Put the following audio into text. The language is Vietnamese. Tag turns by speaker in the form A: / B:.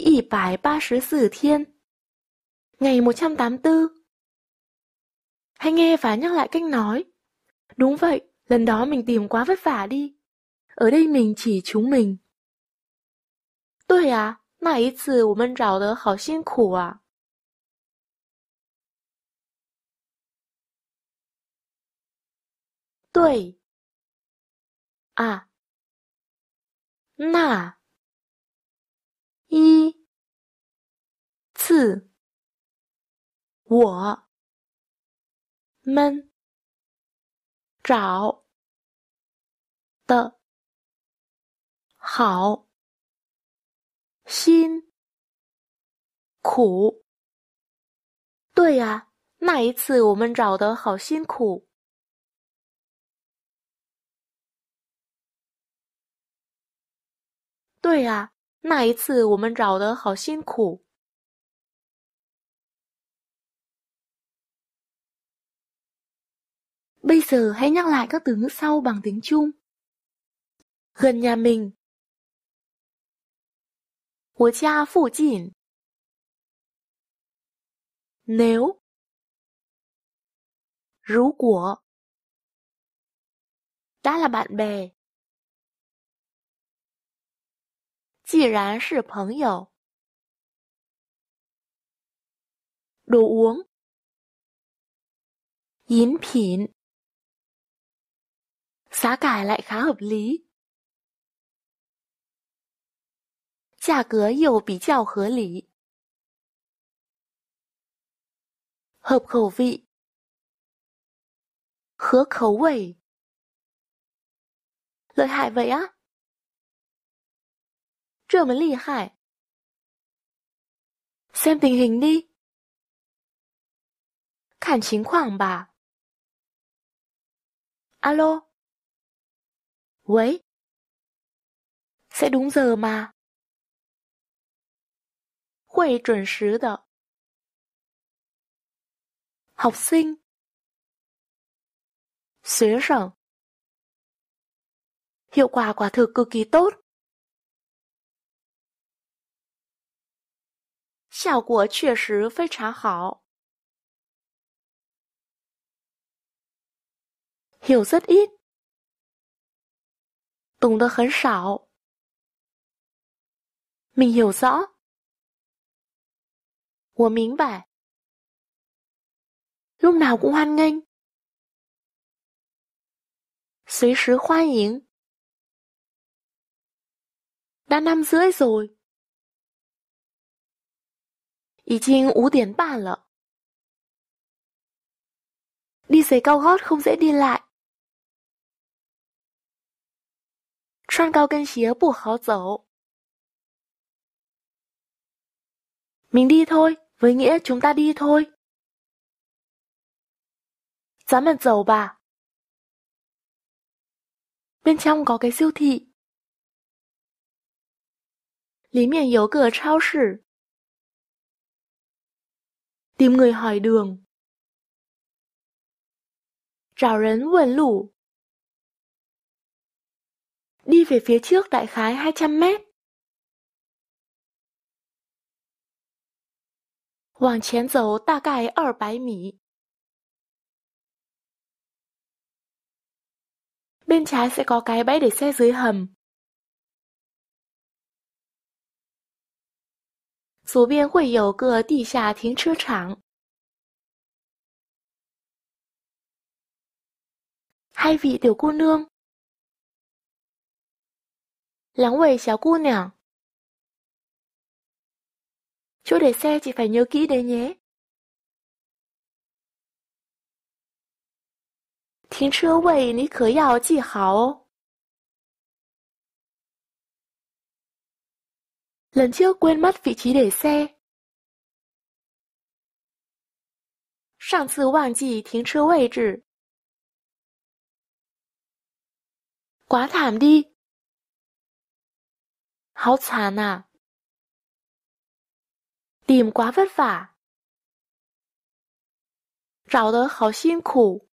A: 134 thiên. Ngày 184. Hãy nghe và nhắc lại cách nói. Đúng vậy, lần đó mình tìm quá vất vả đi. Ở đây mình chỉ chúng mình. 对啊，那一次我们找的好辛苦啊。对，啊，那 一次我们找的好辛苦。对呀，那一次我们找的好辛苦。对啊，那一次我们找的好辛苦。Bây giờ hãy nhắc lại các từ ngữ sau bằng tiếng Trung. Gần nhà mình. 我家附近。Nếu 如果 đã là bạn bè 既然是朋友，鲁翁饮品，啥改来卡合理，价格又比较合理，合口味，合口味，厉害不呀、这么厉害？xem tình hình đi，看情况吧。Alo，喂，sẽ đúng giờ mà？会准时的。học sinh，学生，hiệu quả quả thực cực kỳ tốt。 效果确实非常好。hiểu rất ít，懂得很少。mình hiểu rõ，我明白。lúc nào cũng hoan nghênh，随时欢迎。đã năm rưỡi rồi。 已经五点半了。Đi giày cao gót không dễ đi lại. 穿高跟鞋不好走。Mình đi thôi, với nghĩa chúng ta đi thôi. 咱们走吧。Bên trong có cái siêu thị. 里面有个超市。 tìm người hỏi đường. Rào rấn vườn lũ Đi về phía trước đại khái 200 mét. Hoàng chén dấu ta cài ở bái mỹ. Bên trái sẽ có cái bãi để xe dưới hầm, 左边会有个地下停车场。Hai vị tiểu cô nương. 两位小姑娘. Chỗ để xe chị phải nhớ kỹ đấy nhé. 停车位你可要记好哦。Lần trước quên mất vị trí để xe. 上次忘记停车位置。Quá thảm đi. 好惨啊。Tìm quá vất vả. 找得好辛苦。